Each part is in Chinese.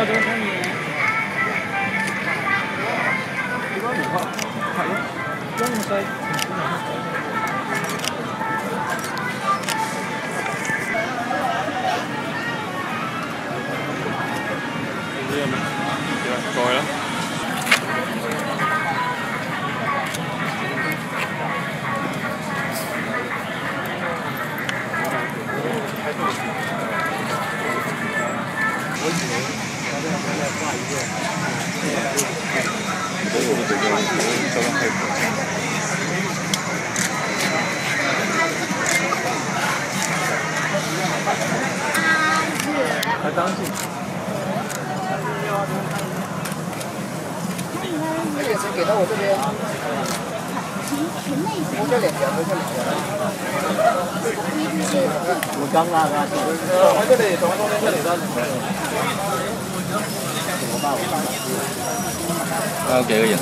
啊，做生意。如果唔學，係咯，中細。過去啦。给到我这边，摸这两条，摸这两条。我刚刚啊，呃，我这里，从中间这里到。还有幾個人？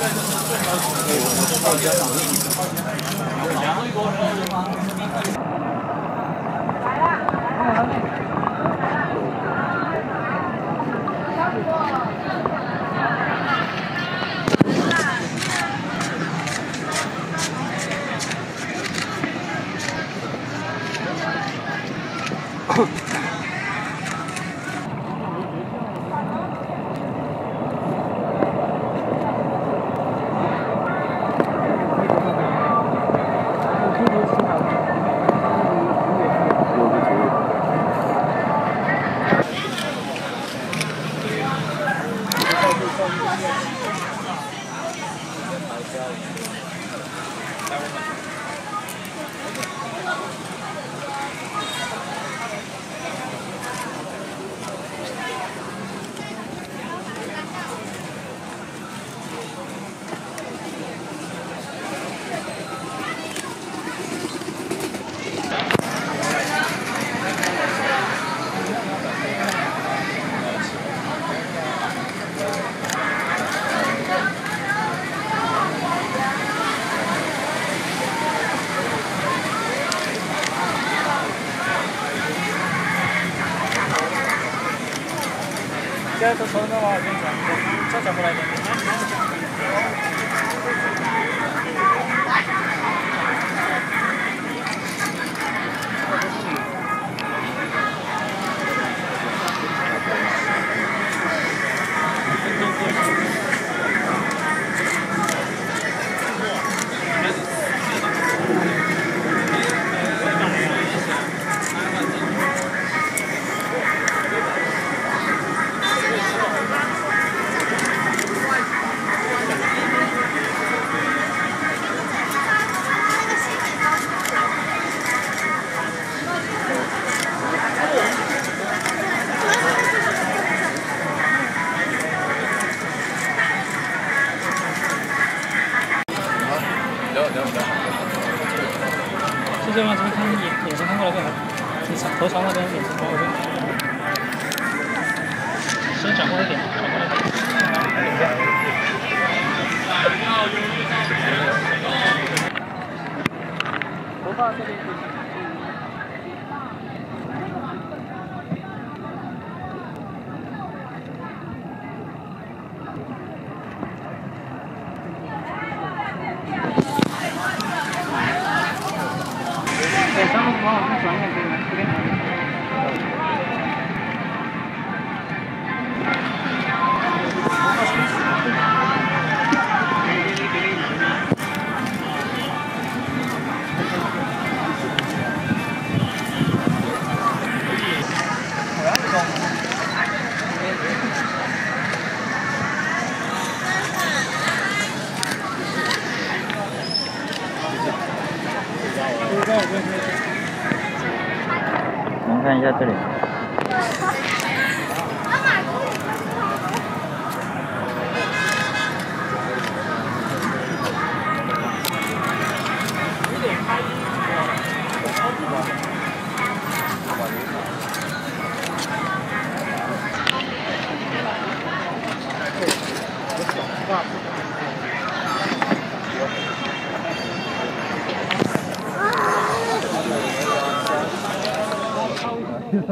现在都从那往我边转，再转过来一点。是这样，这边看眼眼神看过来更好，你头朝那边眼神看过来。先转过来一点，转过来一点。头发这边可以。对，上面往往更转一点，这边看一下这里。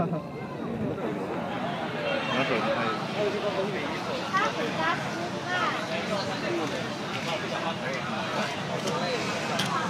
边。我们看一下这里。他回家吃饭。